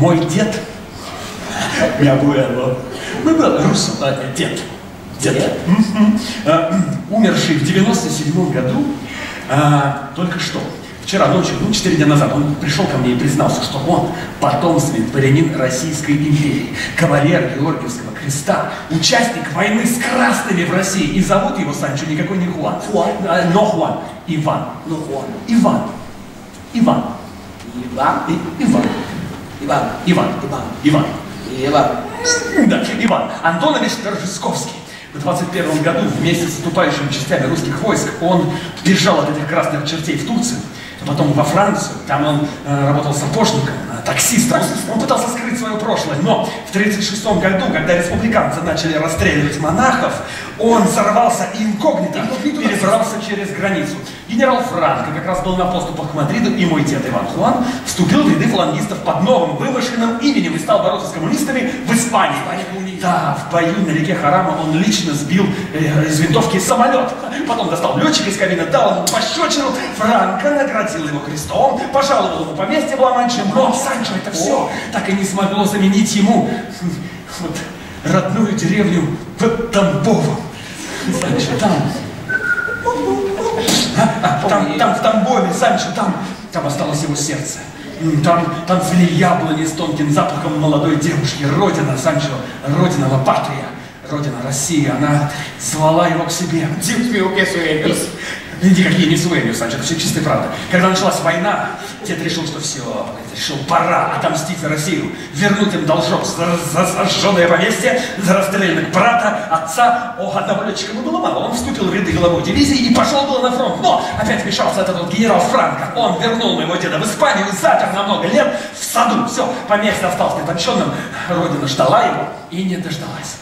Мой дед, mi abuelo, мы был рус, э, дед, дед. Э, умерший в 97 году, э, только что, вчера ночью, ну, 4 дня назад, он пришел ко мне и признался, что он потомственный дворянин Российской империи, кавалер Георгиевского креста, участник войны с красными в России, и зовут его Санчо никакой не Хуан. Хуан? Э, Но Хуан. Иван. Ну, Хуан. Иван. Иван. Иван. И- Иван. Иван. Иван. Иван. Иван. Иван. Да, Иван Антонович Торжесковский. В 21 году вместе с наступающими частями русских войск он бежал от этих красных чертей в Турцию, а потом во Францию. Там он э, работал сапожником, таксистом. Он, он пытался скрыть свое прошлое, но в 1936 году, когда республиканцы начали расстреливать монахов, он взорвался инкогнито, перебрался через границу. Генерал Франко как раз был на поступах к Мадриду, и мой дед Иван Хуан вступил в ряды флангистов под новым вымышленным именем и стал бороться с коммунистами в Испании. Да, в бою на реке Харама он лично сбил э, из винтовки самолет. Потом достал летчика из кабины, дал ему пощечину. Франко наградил его крестом, пожаловал ему поместье в Ла-Манче. Но Санчо это все так и не смогло заменить ему вот, родную деревню под Тамбовом. Санчо, там, а, там, там в Тамбове, Санчо, там, там осталось его сердце. Там, там цвели яблони с тонким запахом молодой девушки. Родина, Санчо, родина Ла Патрия, родина России. Она звала его к себе. Dios mío, qué sueños. Никакие не суеверия, Санчо, это все чистая правда. Когда началась война, дед решил, что все, решил, пора отомстить за Россию, вернуть им должок за, за сожженное поместье, за расстрелянных брата, отца. О, одного летчика ему было мало. Он вступил в ряды головой дивизии и пошел было на фронт. Но опять вмешался этот вот генерал Франко. Он вернул моего деда в Испанию и запер на много лет в саду. Все, поместье осталось неточенным. Родина ждала его и не дождалась.